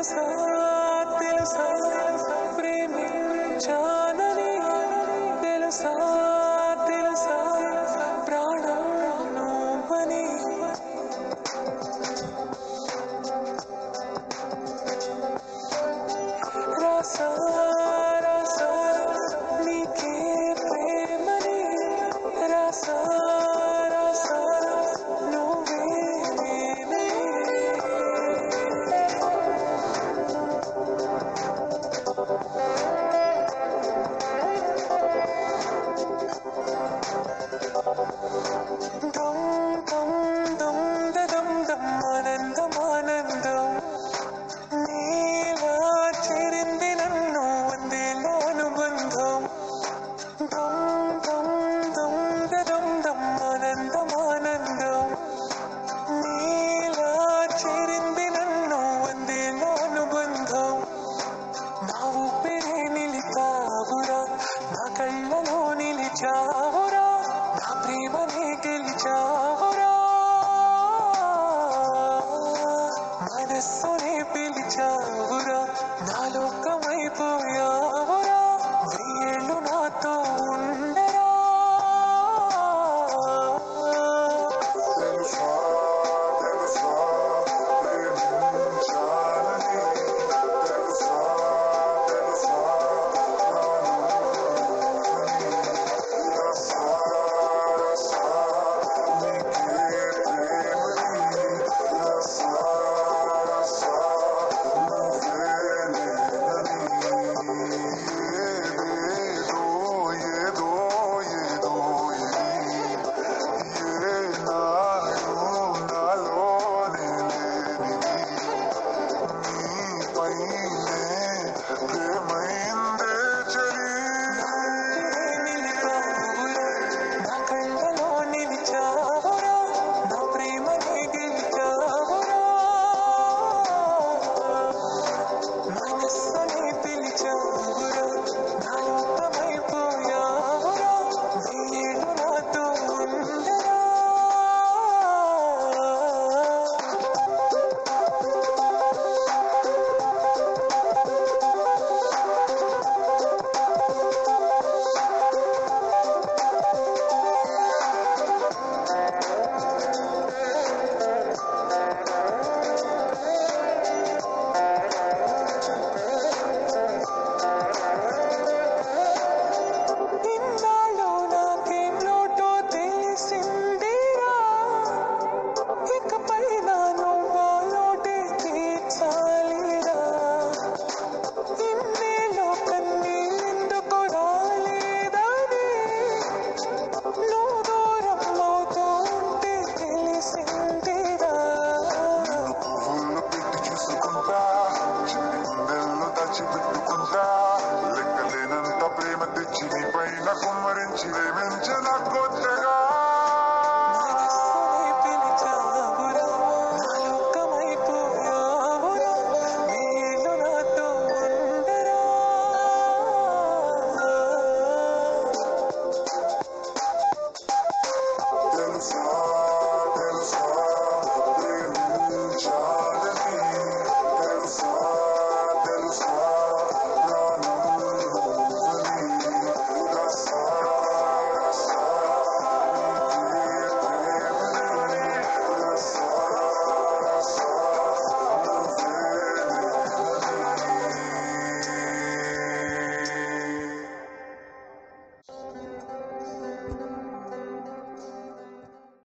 తెలుసా తెలుసా ప్రేమించానని తెలుసా coração. la comare insieme, non la cotta